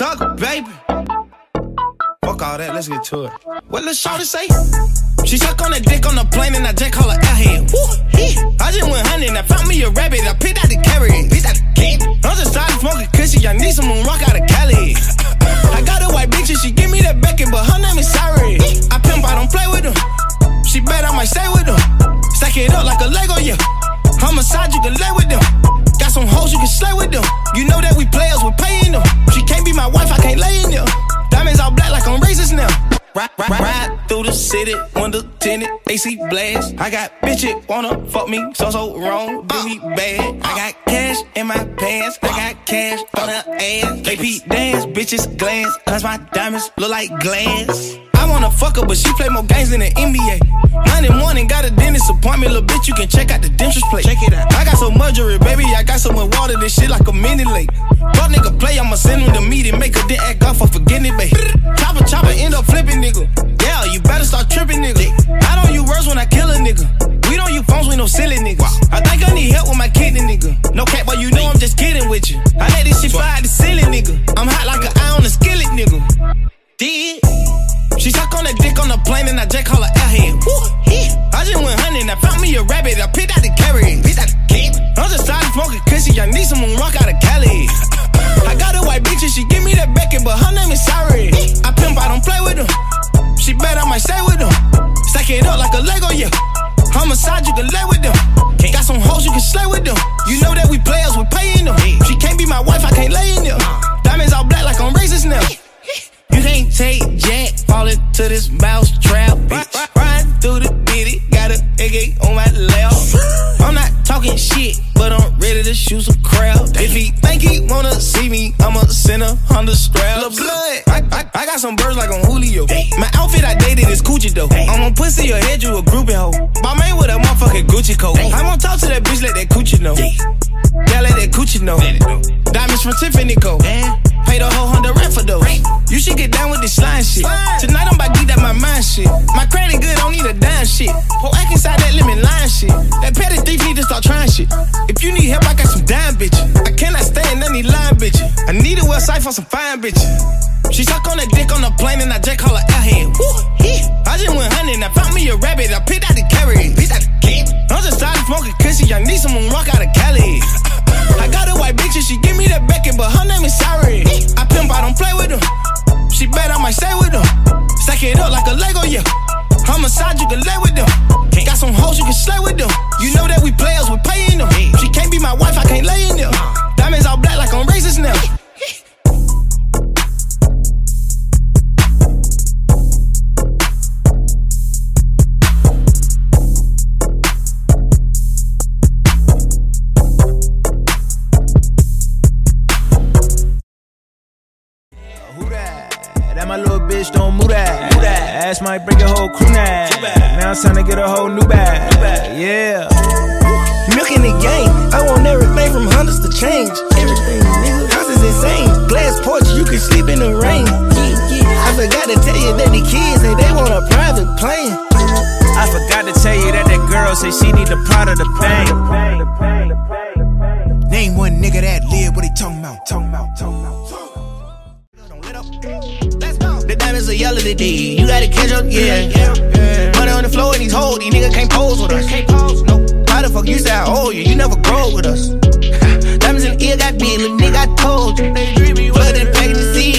thug, baby. Fuck all that, let's get to it. What Lil Shorty say? She suck on that dick on the plane and I just call her airhead. Woo, yeah. I just went hunting, I found me a rabbit, I picked out the carrot, picked out the kid. I'm just started smoking cushy, I need some moon rock out of Cali. I got a white bitch and she give me that Becky, but her name is Sari. I pimp, I don't play with them. She bet I might stay with them. Stack it up like a Lego, yeah. Homicide, you can lay with my wife, I can't lay in them. Diamonds all black like I'm racist now. Ride, ride, ride through the city, window tinted, AC blast. I got bitches wanna fuck me, so so wrong, do me bad. I got cash in my pants, I got cash on her ass. AP dance, bitches glance, cause my diamonds look like glass. I wanna fuck her, but she play more games than the NBA. Monday morning, got a dentist appointment, little bitch, you can check out the dentist plate. Check it out. Some mercury, baby, I got so much water, this shit like a mini lake. Fuck nigga play, I'ma send him the meeting, make her then act off for forgetting it, babe. Chopper, chopper, end up flipping, nigga. Yeah, you better start tripping, nigga. I don't use words when I kill a nigga. We don't use phones with no silly niggas. I think I need help with my kidney, nigga. No cap, but you know I'm just kidding with you. I let this shit fly out the ceiling, nigga. I'm hot like an eye on a skillet, nigga. Did. She suck on that dick on the plane and I just call her. Woo, yeah. I just went hunting, I found me a rabbit, I picked out the carrot, smoking cushy, I need some rock out of Cali. Got some birds like on Julio. My outfit I dated is Coochie though. I'm on pussy or head, you a groupie hoe. My man with a motherfucking Gucci coat. I won't talk to that bitch, let that Coochie know. Yeah, let that Coochie know. Diamonds from Tiffany Co. Pay the whole hundred rent for those. You should get down with this slime shit. Tonight I'm about to that my mind shit. My credit good, don't need a dime shit. Pour act inside that lemon line shit. That petty thief need to start trying shit. If you need help, I got some dime bitches. I cannot stand any line bitches. I need a website for some fine bitches. She suck on that dick on the plane and I just call her airhead. Woo, yeah. I just went hunting, I found me a rabbit, I picked out the carrot, picked out the kid. I'm just started smoking cushy, I need some rock out of Cali. I got a white bitch and she give me that Becky, but her name is Sari. I pimp, I don't play with them. She bet I might stay with them. Stack it up like a Lego, yeah. Homicide, you can lay with them. Got some hoes, you can slay with them. You know that we players, we bitch don't move that. Move that. Ass might break a whole crew now. Now it's time to get a whole new bag. Yeah. Milk in the game. I want everything from Hondas to change. Everything, nigga. House is insane. Glass porch, you can sleep in the rain. Yeah, yeah. I forgot to tell you that the kids say they want a private plane. I forgot to tell you that that girl say she need the pride of the pain. Name one nigga that live what he talking about. Talking about, talking about. Let's go. The partners are yelling D. You gotta catch up, yeah. Money on the floor and he's holding. These niggas can't pose with us. Can't the fuck you say I owe you? You never grow with us. Diamonds in the ear got big, little nigga, I told you. Flooded pregnancy